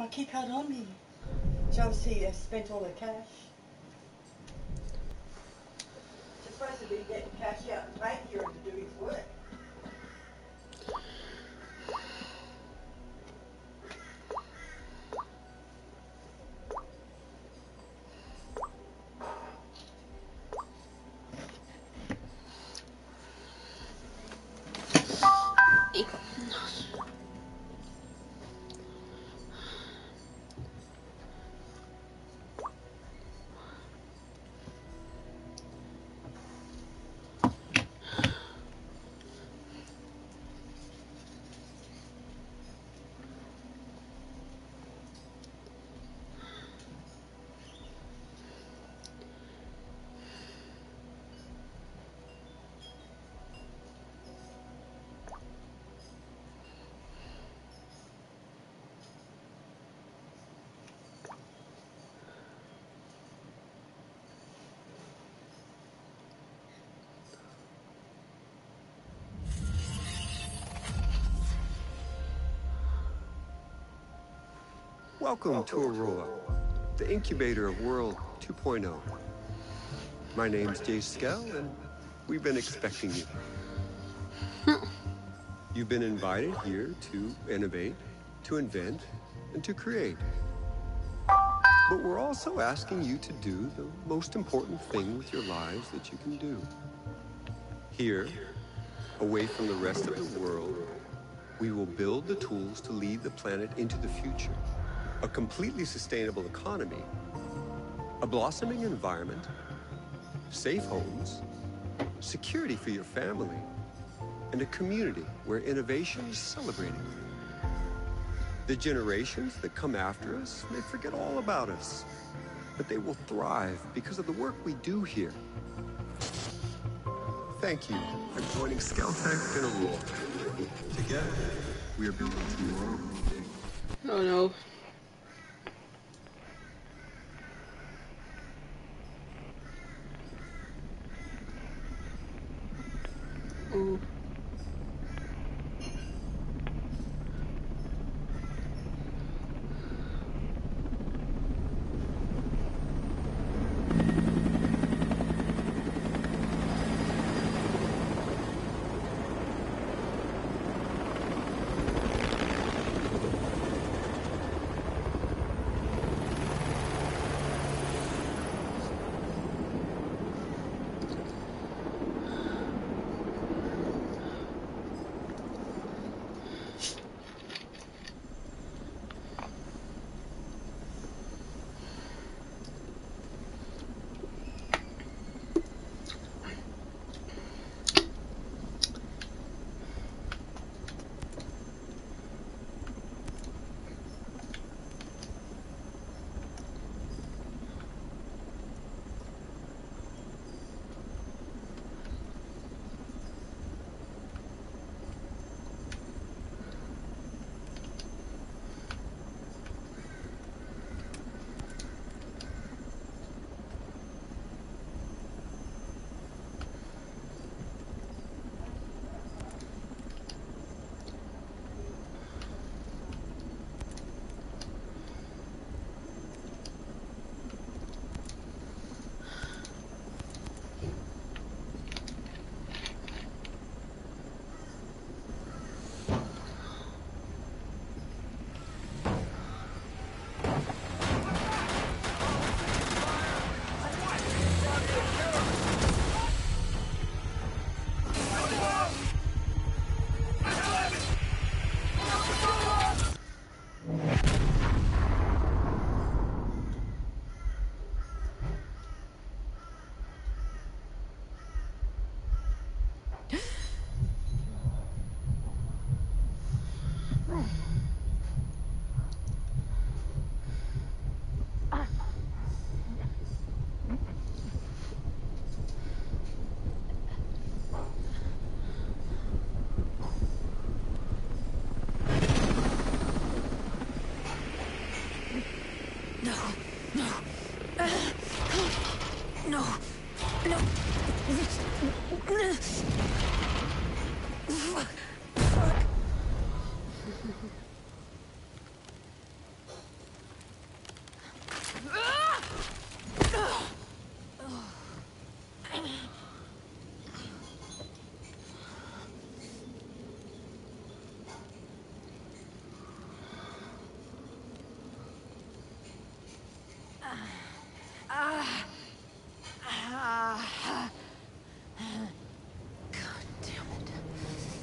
my key card on me. Obviously uh, spent all her cash. She's supposed to be getting cash out and paying you to do his work. Welcome to Auroa, the incubator of World 2.0. My name's Jace Skell, and we've been expecting you. You've been invited here to innovate, to invent, and to create. But we're also asking you to do the most important thing with your lives that you can do. Here, away from the rest of the world, we will build the tools to lead the planet into the future a completely sustainable economy, a blossoming environment, safe homes, security for your family, and a community where innovation is celebrated. The generations that come after us may forget all about us, but they will thrive because of the work we do here. Thank you for joining Skelltech and Auroa. Together, we are building tomorrow. Oh no.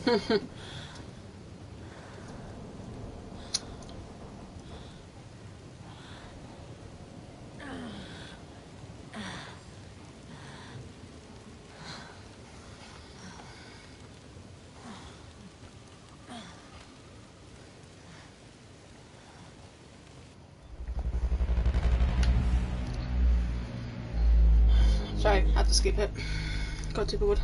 Sorry, I had to skip it. Got too bored.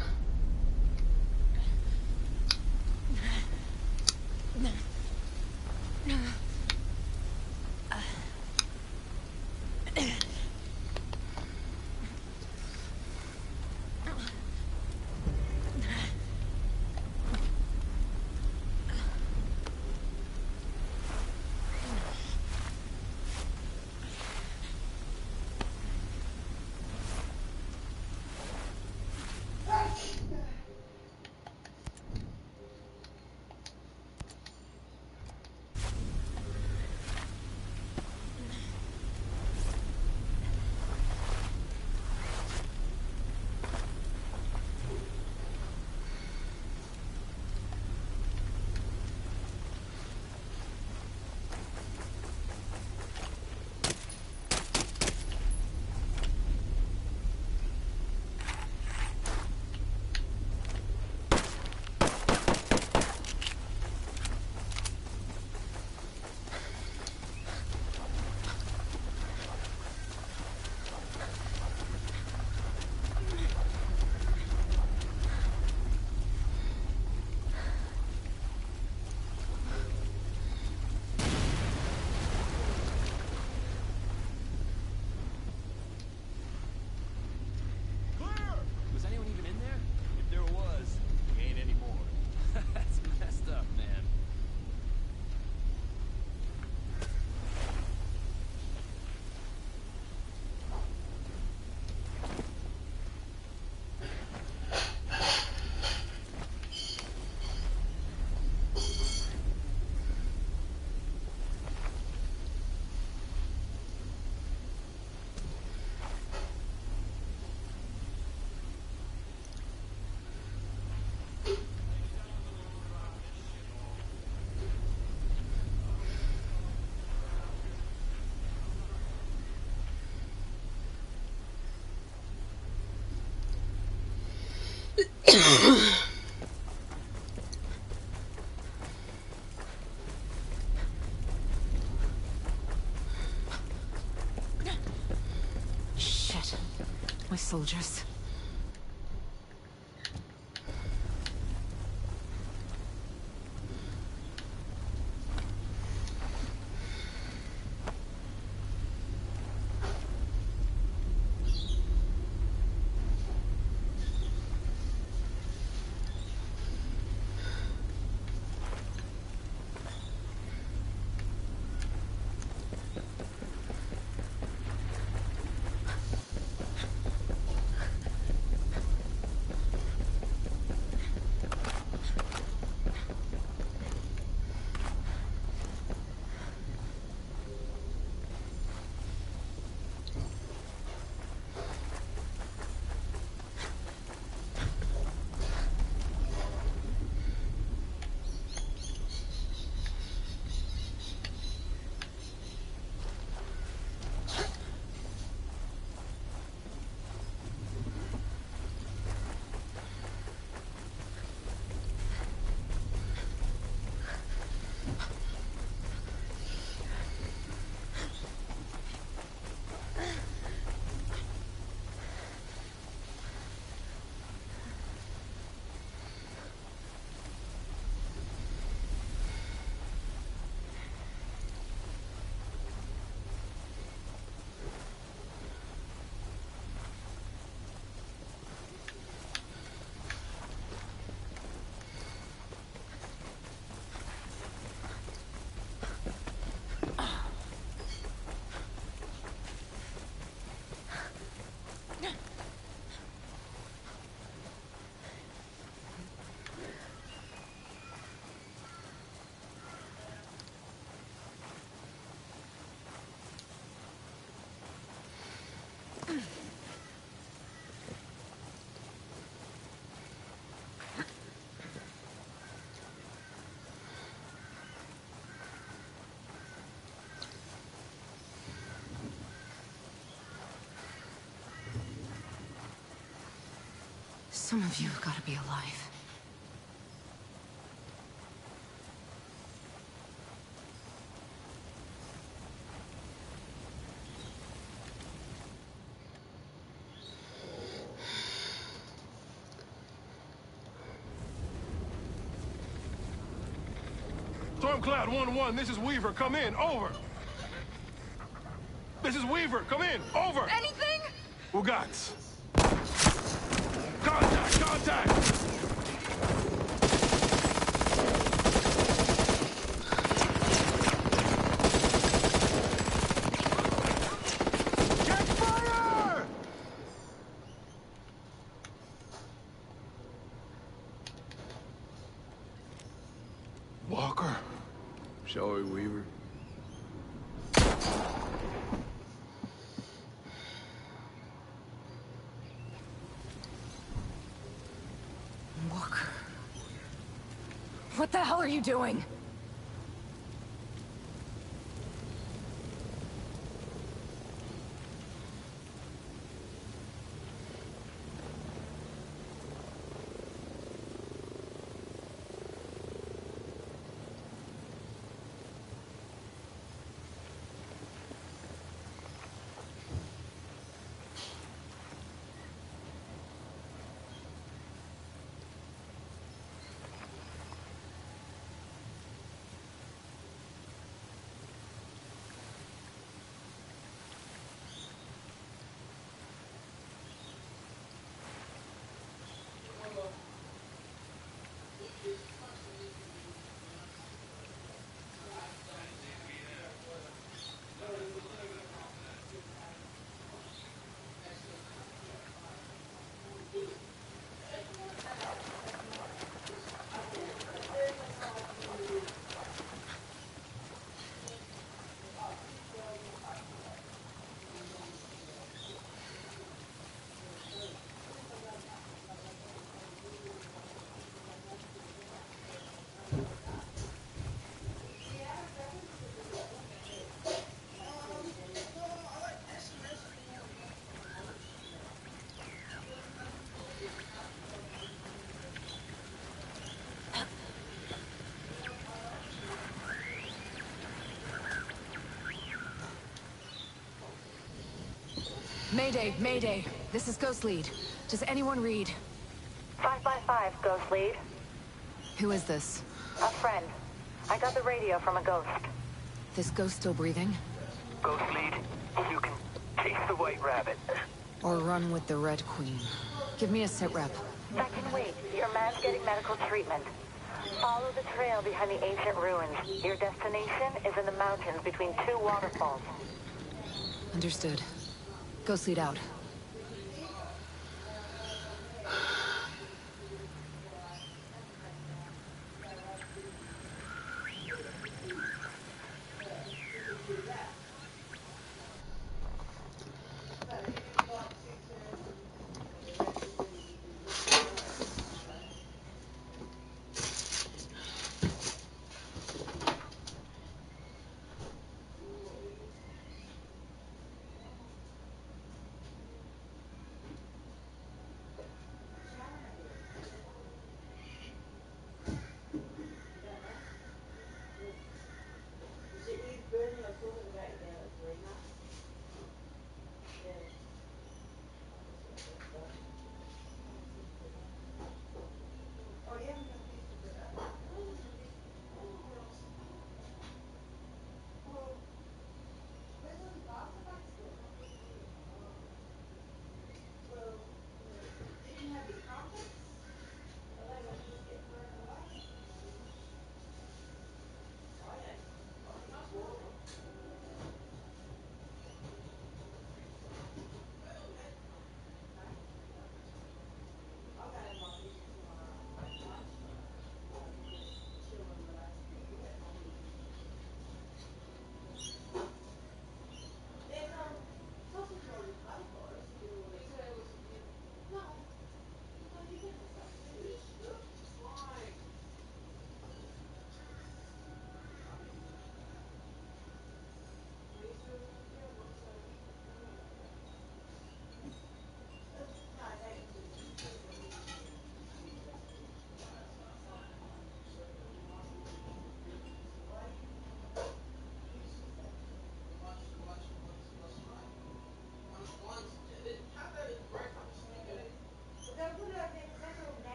Shit. My soldiers. Some of you have gotta be alive. Stormcloud 1-1, this is Weaver. Come in. Over. This is Weaver. Come in. Over. Anything? Ugats. Contact! Contact! Get fire! Walker. Shall we, Weaver? Walker. What the hell are you doing? Mayday, Mayday. This is Ghost Lead. Does anyone read? Five by five, Ghost Lead. Who is this? A friend. I got the radio from a ghost. This ghost still breathing? Ghost lead, you can chase the white rabbit. Or run with the Red Queen? Give me a sit rep. Second week, your man's getting medical treatment. Follow the trail behind the ancient ruins. Your destination is in the mountains between two waterfalls. Understood. Ghost sleep out.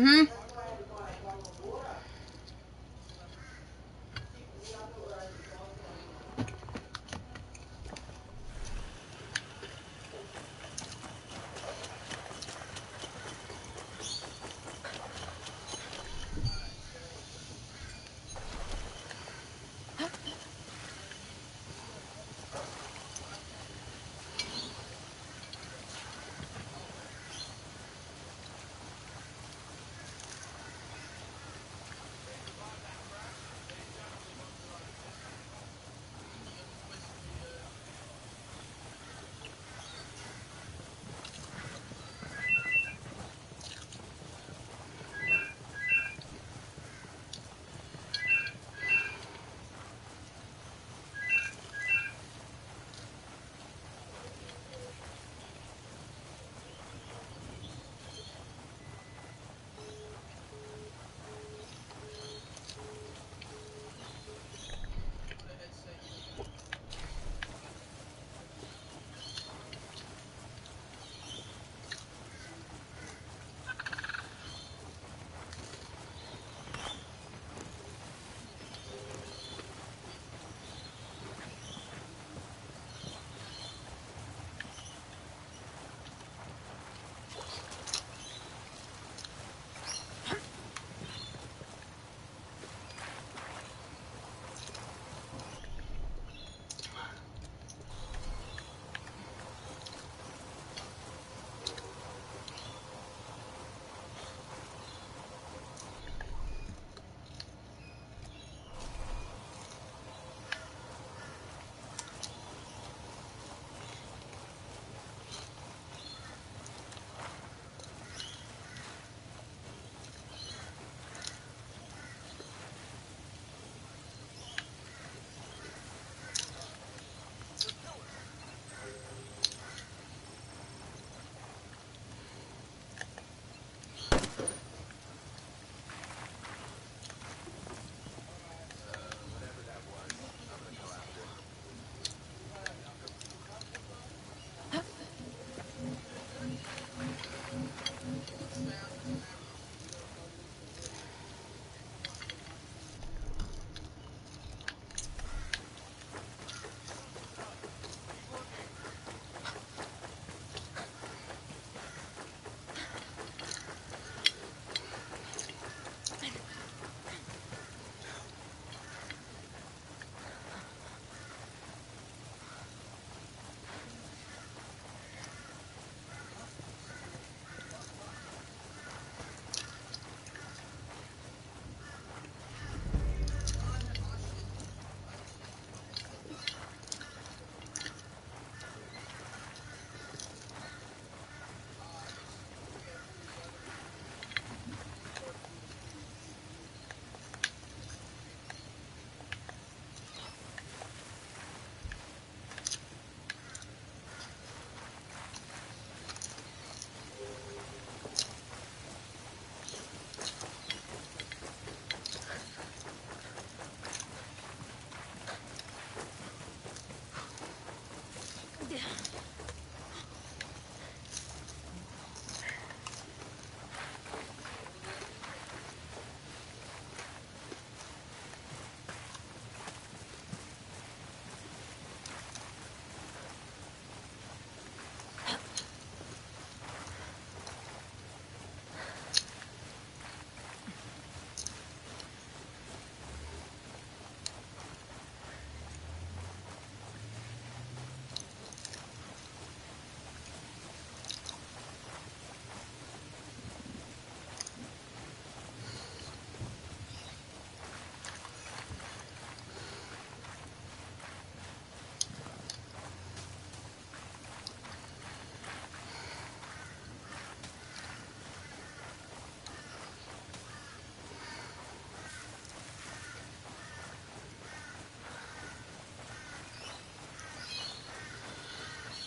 Mm-hmm.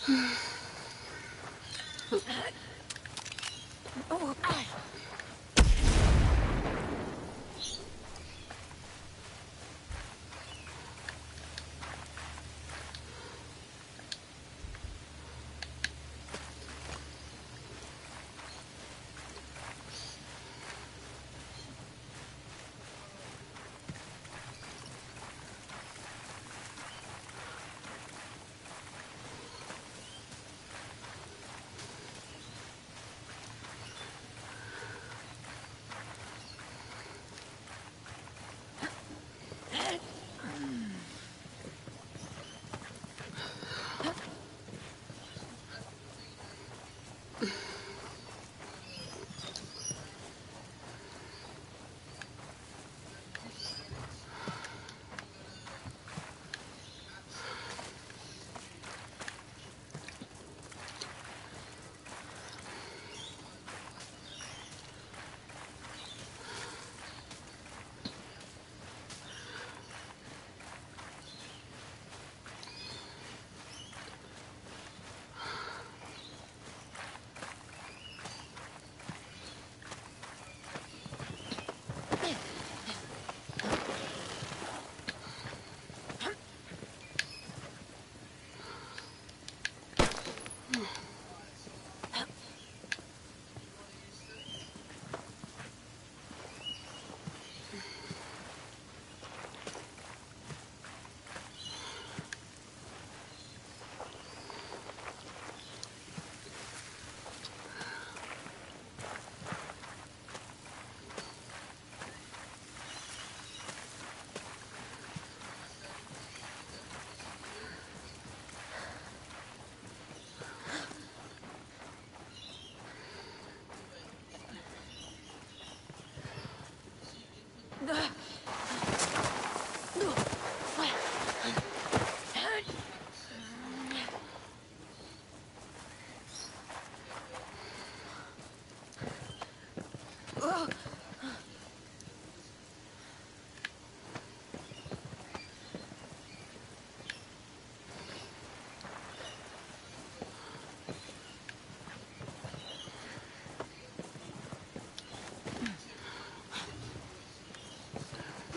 oh.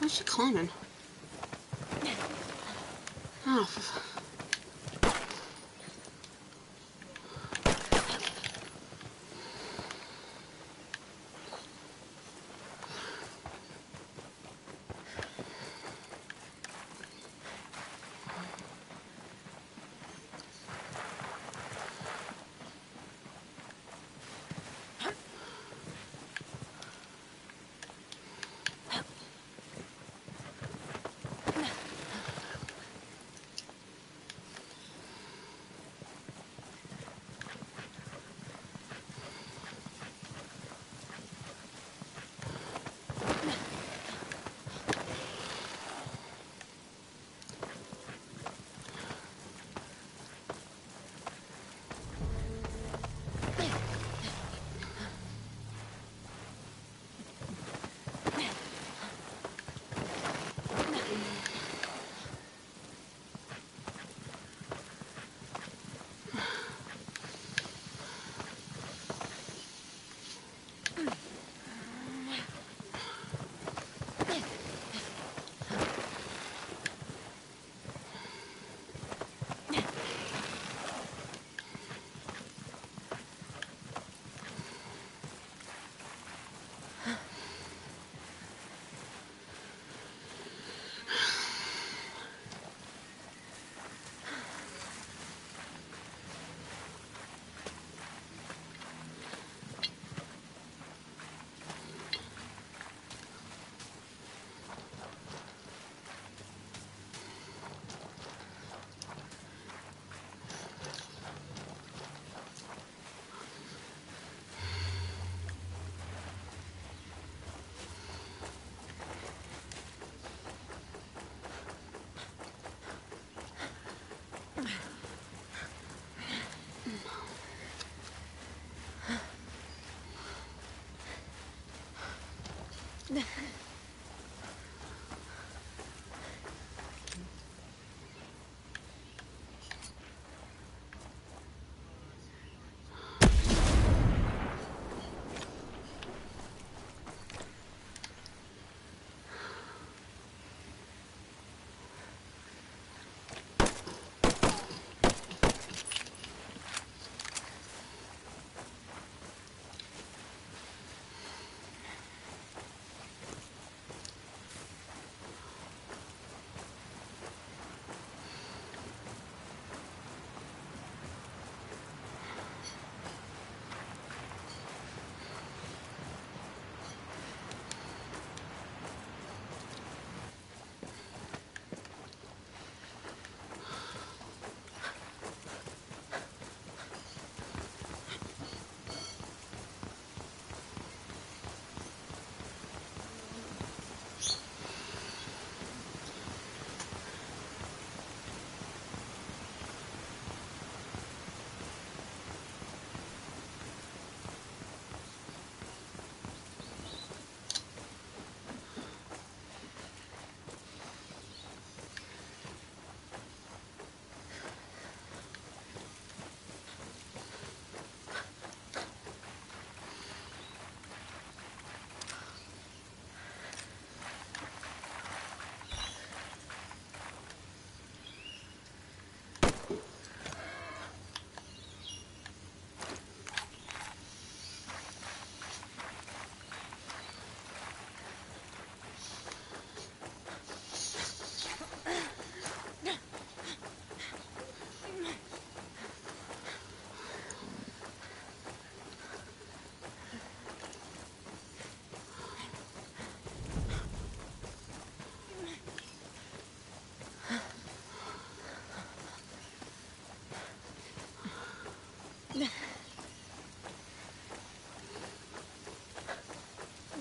Where's she climbing?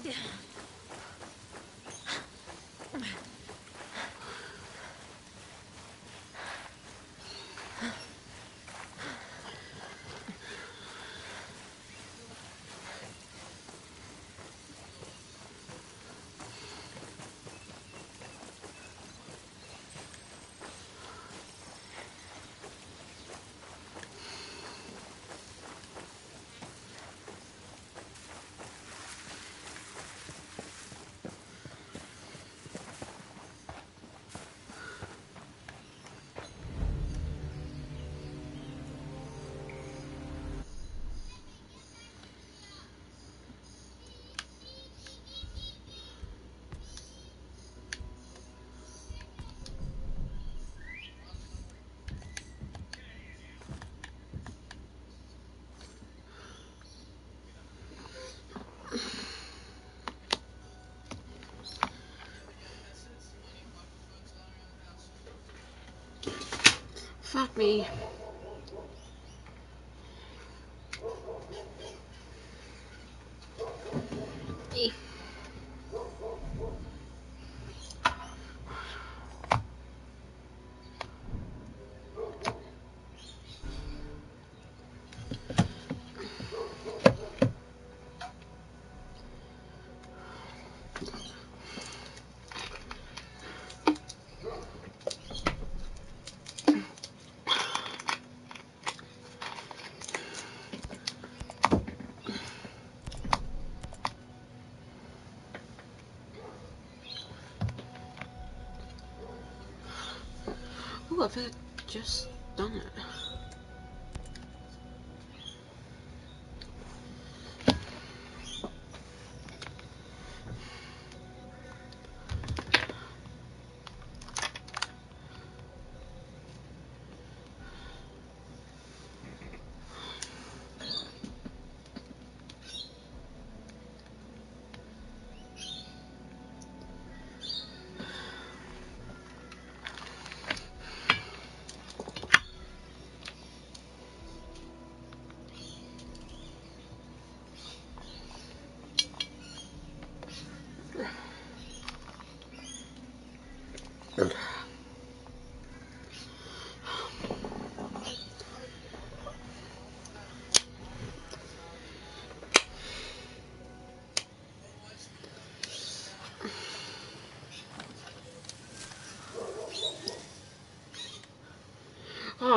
Yeah. Fuck me. Ooh, I think I just done it.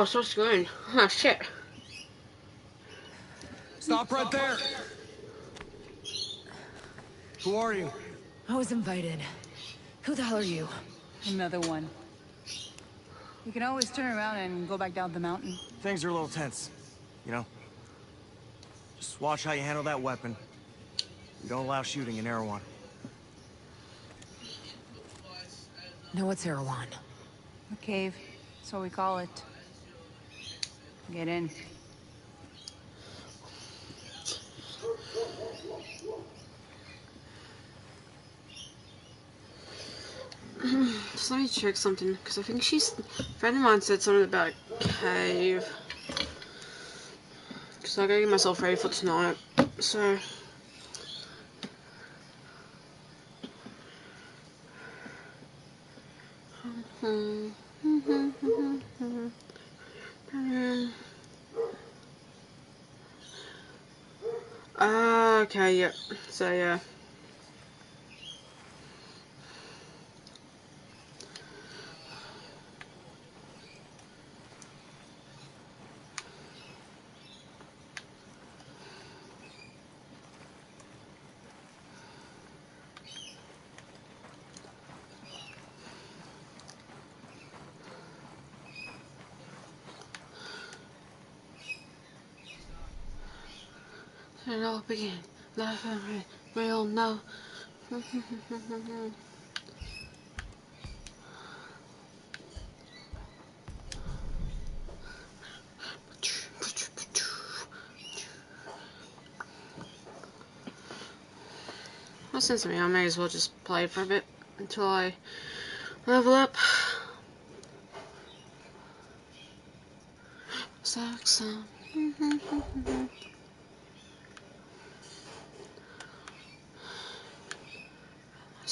Oh, so it's going. Oh, shit. Stop right there! Who are you? I was invited. Who the hell are you? Another one. You can always turn around and go back down the mountain. Things are a little tense, you know? Just watch how you handle that weapon. We don't allow shooting in Erewhon. No, it's Erewhon. A cave. That's what we call it. Get in. Just let me check something, because I think she's... A friend of mine said something about a cave. Because I gotta get myself ready for tonight. So... So, yeah. It all began. Life and real no. Well, since me, I may as well just play for a bit until I level up. Saxon.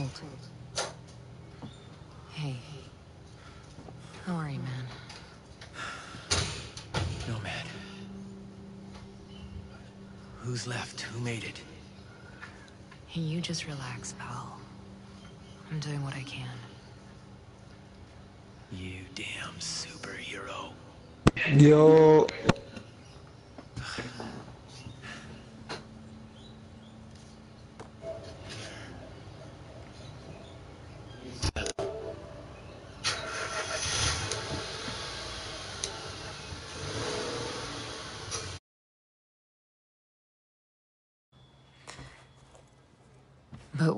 Hold. Hey. How are you, man? Nomad. Who's left? Who made it? Hey, you just relax, pal. I'm doing what I can. You damn superhero. Yo.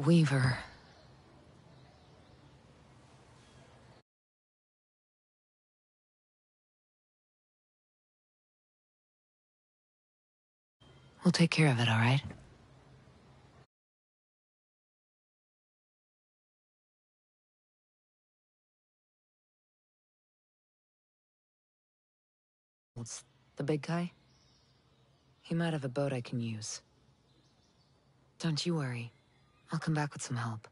Weaver... We'll take care of it, all right? It's the big guy? He might have a boat I can use. Don't you worry. I'll come back with some help.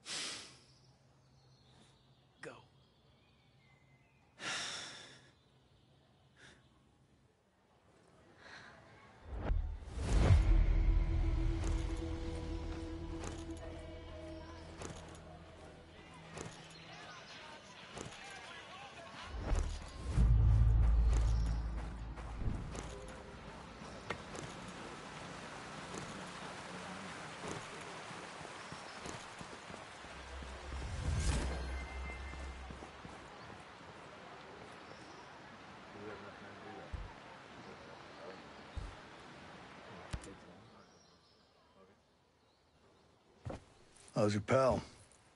How's your pal?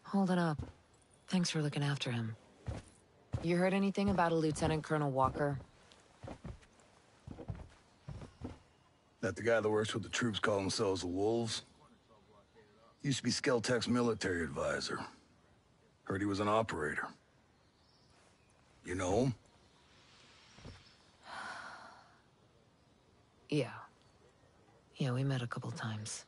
Holding up. Thanks for looking after him. You heard anything about a Lieutenant Colonel Walker? That the guy that works with the troops call themselves the Wolves? Used to be Skell Tech's military advisor. Heard he was an operator. You know him? Yeah. Yeah, we met a couple times.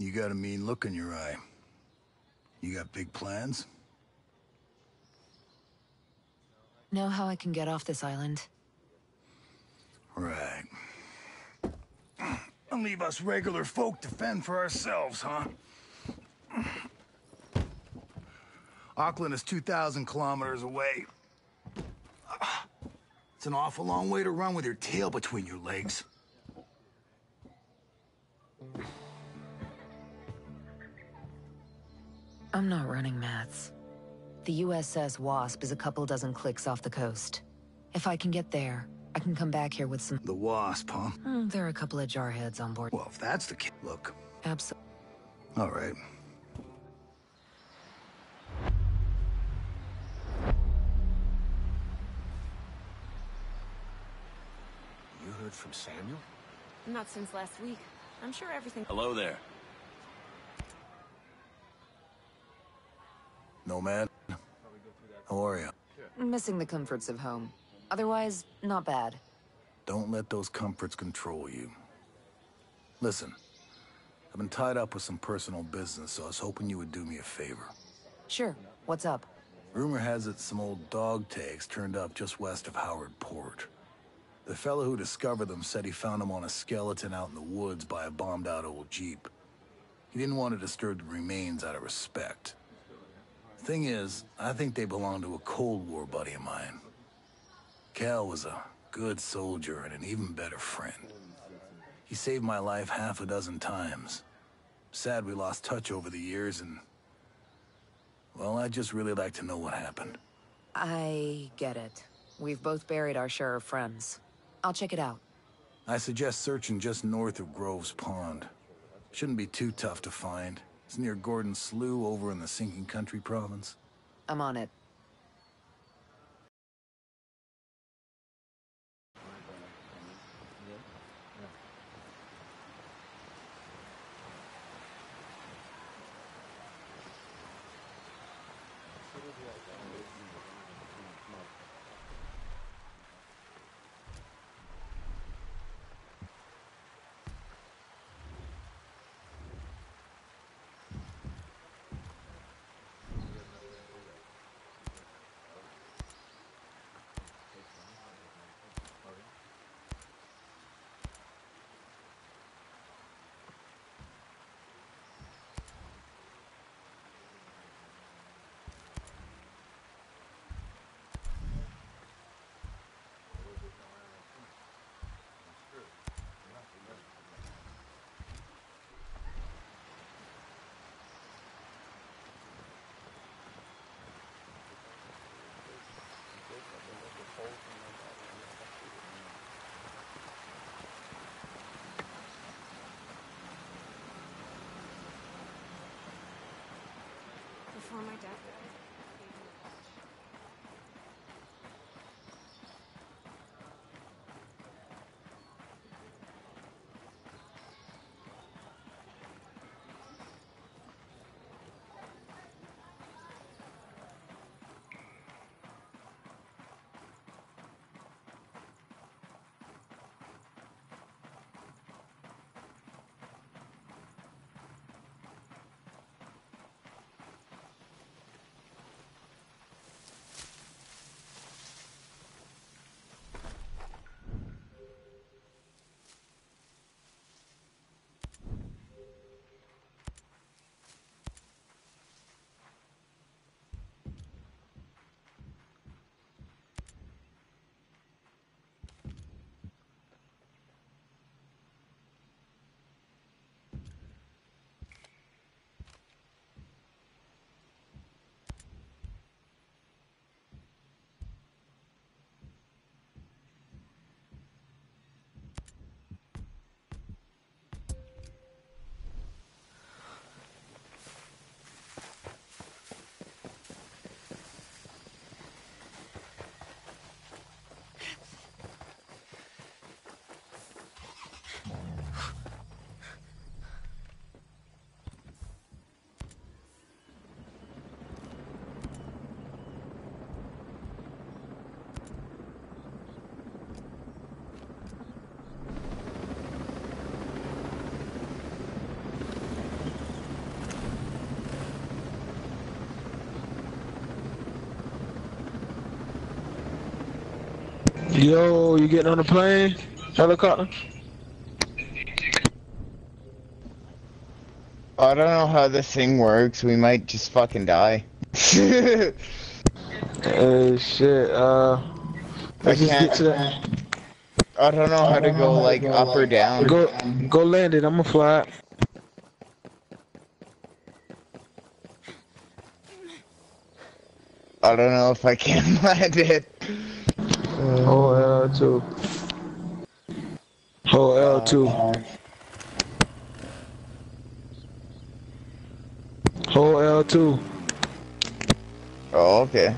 You got a mean look in your eye. You got big plans? Know how I can get off this island? Right. And leave us regular folk to fend for ourselves, huh? Auckland is 2,000 kilometers away. It's an awful long way to run with your tail between your legs. I'm not running maths. The USS Wasp is a couple dozen clicks off the coast. If I can get there, I can come back here with some... The Wasp, huh? Hmm, there are a couple of jarheads on board. Well, if that's the case, look. Absolutely. All right. You heard from Samuel? Not since last week. I'm sure everything... Hello there. Nomad? How are you? Missing the comforts of home. Otherwise, not bad. Don't let those comforts control you. Listen, I've been tied up with some personal business, so I was hoping you would do me a favor. Sure. What's up? Rumor has it some old dog tags turned up just west of Howard Port. The fellow who discovered them said he found them on a skeleton out in the woods by a bombed-out old jeep. He didn't want to disturb the remains out of respect. Thing is, I think they belong to a Cold War buddy of mine. Cal was a good soldier and an even better friend. He saved my life half a dozen times. Sad we lost touch over the years and... Well, I'd just really like to know what happened. I get it. We've both buried our share of friends. I'll check it out. I suggest searching just north of Grove's Pond. Shouldn't be too tough to find. It's near Gordon Slough over in the Sinking Country province. I'm on it. Before my dad died. Yo, you getting on the plane? Helicopter? I don't know how this thing works. We might just fucking die. Hey, shit, uh... I Let's just get to that. I don't know how to go like up or down. Go, go land it, I'm gonna fly it. I don't know if I can land it. Hold L2. Hold L2. Hold L2. Oh, okay.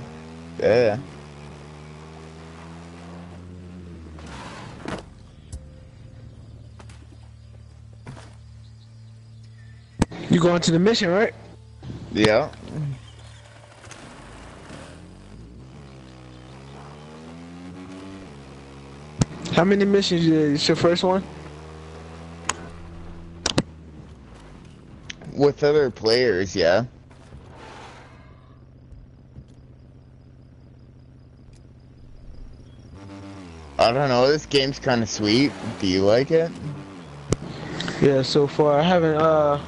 Yeah. You going to the mission, right? Yeah. How many missions you did? It's your first one? With other players, yeah. I don't know, this game's kinda sweet. Do you like it? Yeah, so far I haven't uh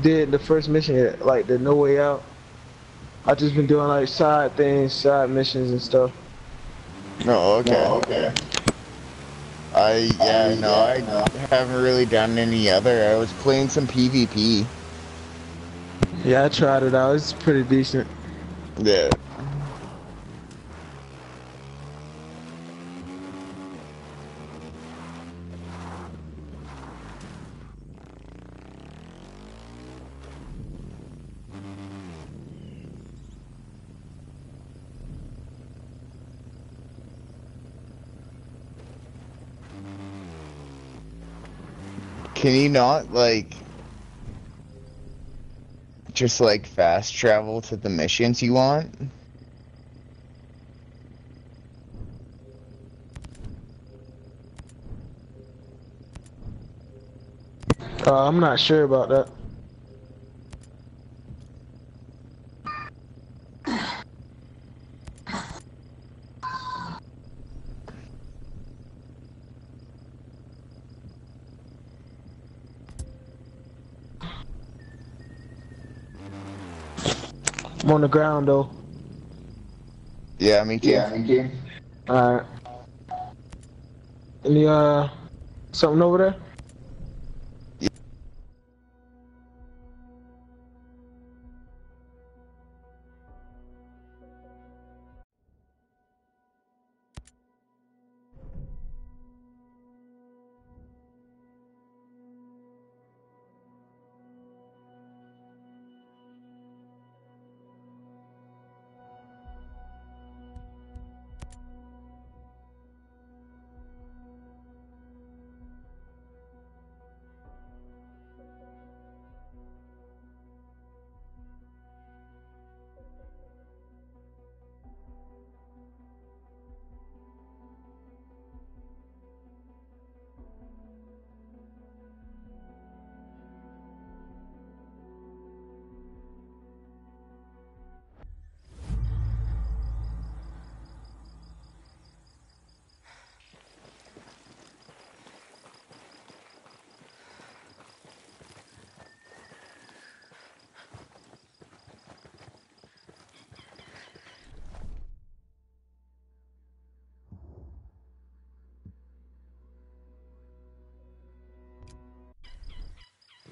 did the first mission yet, like the No Way Out. I just been doing like side things, side missions and stuff. No, okay. okay. I, yeah, oh, no, I haven't really done any other. I was playing some PvP. Yeah, I tried it out. It's pretty decent. Yeah. Can you not, like, just, like, fast travel to the missions you want? Uh, I'm not sure about that. On the ground though. Yeah, me too. Yeah, me too. Alright. Any uh something over there?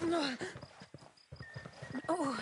Nå Åh. Oh.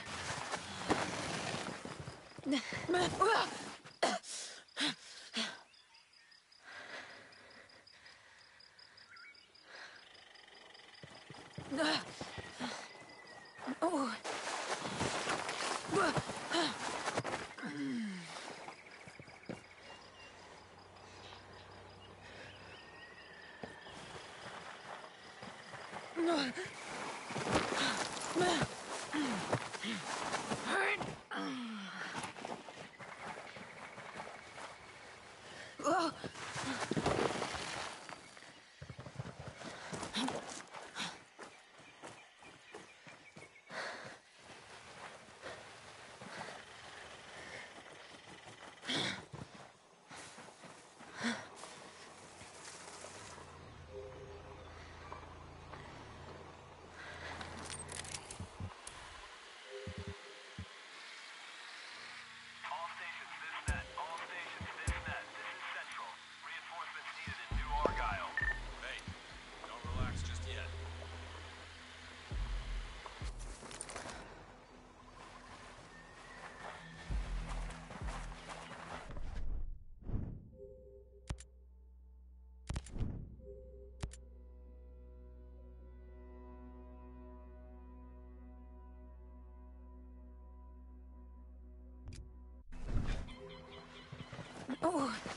Oh.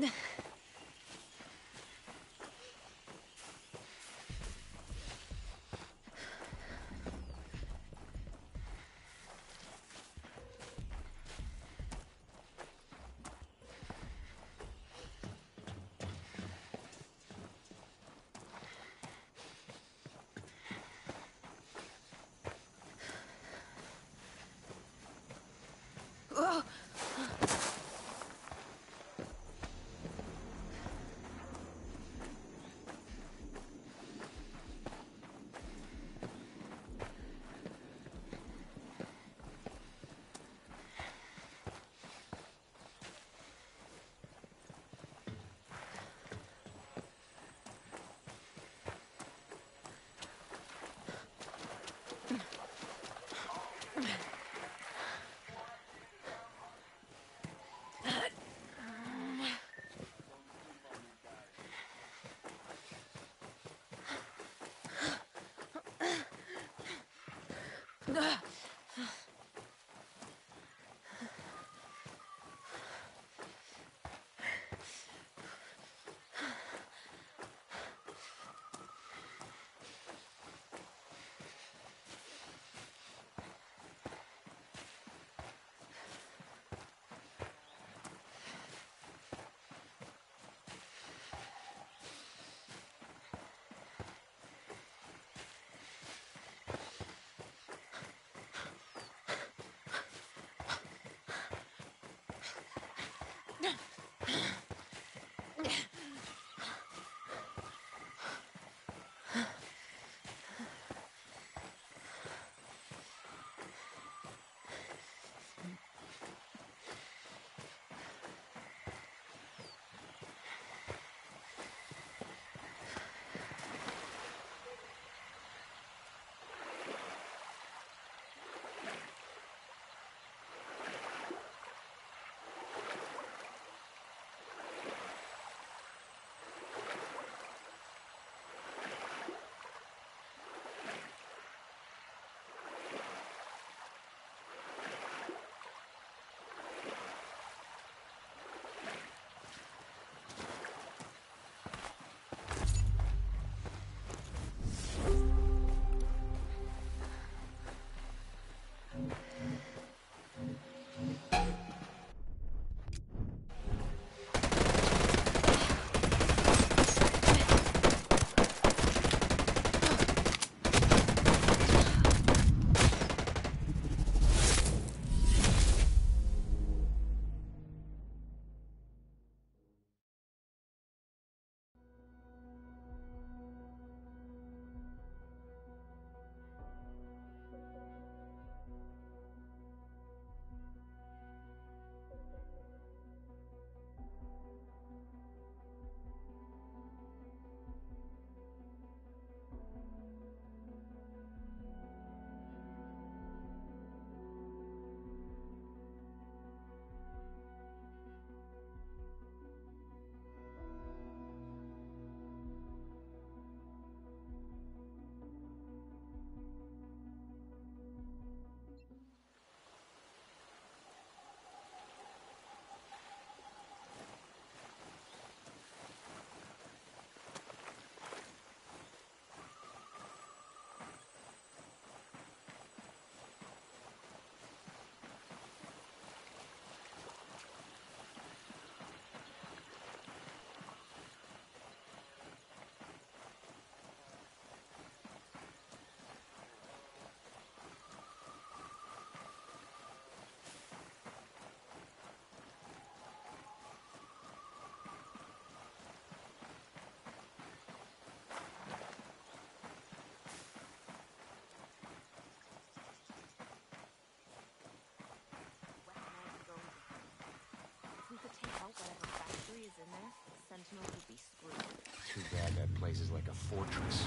うわっ。If place is like a fortress.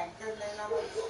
Đèn chân.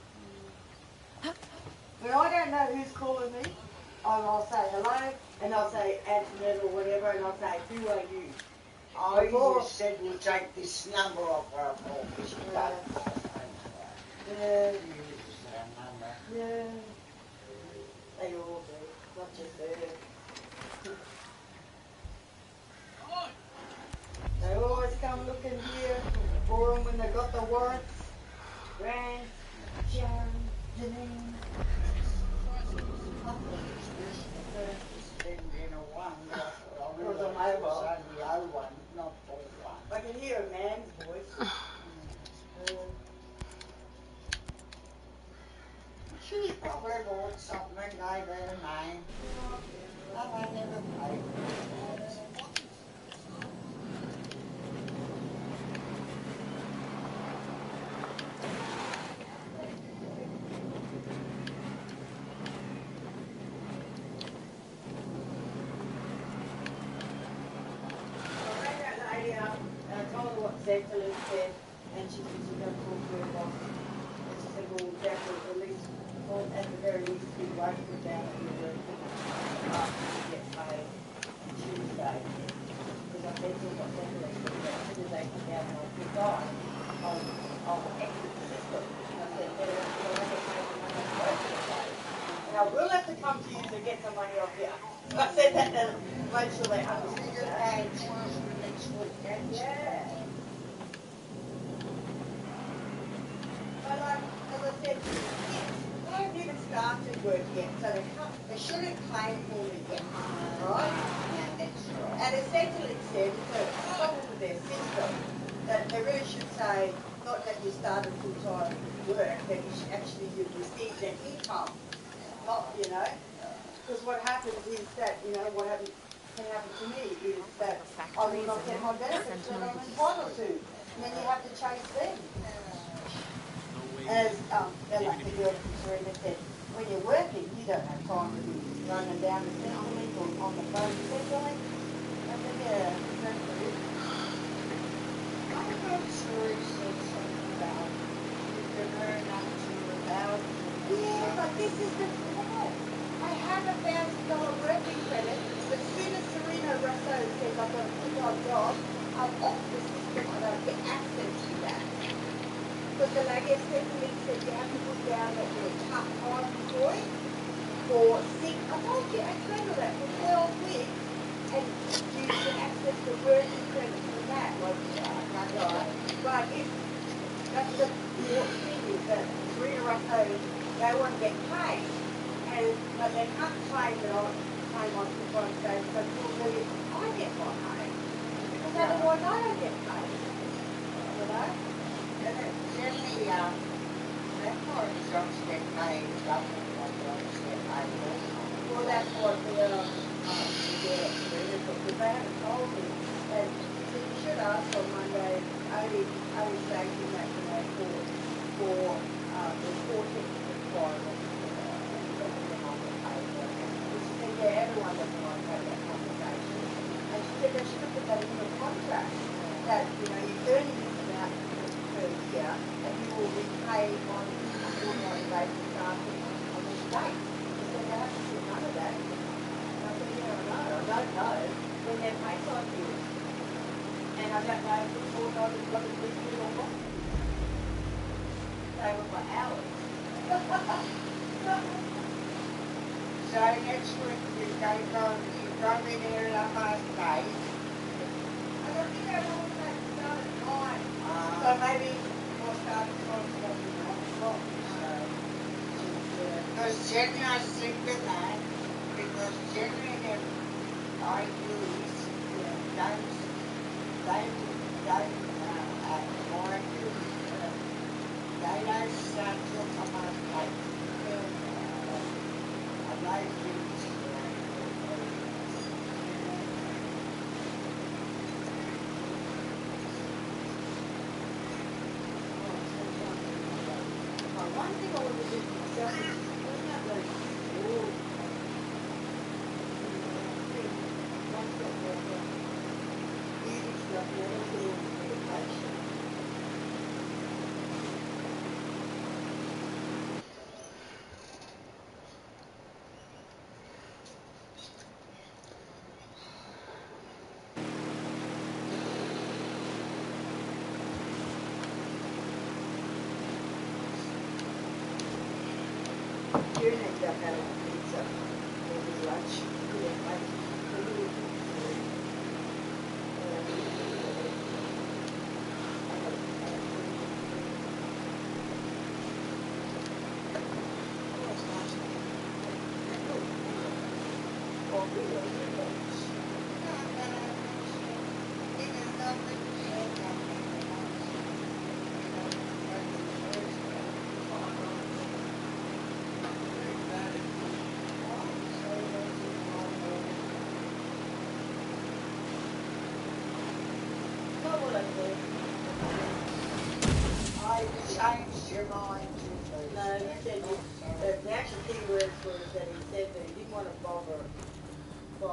When I don't know who's calling me, I'll say hello, and I'll say Antonin or whatever, and I'll say, who are you? I you said we'll take this number off our office. Yeah. Yeah. yeah. They all do, not just her. They always come looking here for them when they got the warrants. Grant, John, Janine. software board, software know. better I never played. first should say, not that you started full-time work, that you should actually you received that income, not, you know, because what happens is that, you know, what happened, can happen to me is that I will not get my benefits that I'm entitled to, and then you have to chase them. As um, Bella, the girl from Serena said, when you're working, you don't have time to be running down the central or on the phone yeah, I thought Suri said something about you earn up to a thousand. Yeah, but this is the problem. I have a thousand dollar working credit, but as soon as Serena Russo says I've got a full-time job, I'm off the system, I don't get access to that. Because the lady said to me, said you have to put down that you're a part-time employee for sick, I told you, I all that, for twelve weeks, and you can access the working credit uh, the, the is they want to get paid, and, but they can't claim that I claim on the phone stage, so full million, I get my pay. Because otherwise I don't get paid. You know? And it generally, um, that part of drugs get paid, government drugs get paid. Well, that's what the, um, uh, the, because they haven't told me, and so you should ask on Monday, only, only stating that, you know, for, for, uh, the fourteenth requirement. She said, yeah, everyone doesn't want to have that conversation. And she said they should have put that in the contract, that, you know, you're earning this amount per year, and you will be paid on a fortnightly basis starting on this date. She said, they haven't put none of that. And I said, yeah, I know, I don't know, when their pay cycle is. And I don't know if the fortnight is what it's listed or not. They were for hours. So next week you gotta go, you go in there the last day. I don't think I will take the start at nine. Uh, So maybe we'll start at twelve, twelve, nine o'clock. Generally stick with that, because generally them I use, those, they, de.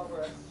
Bother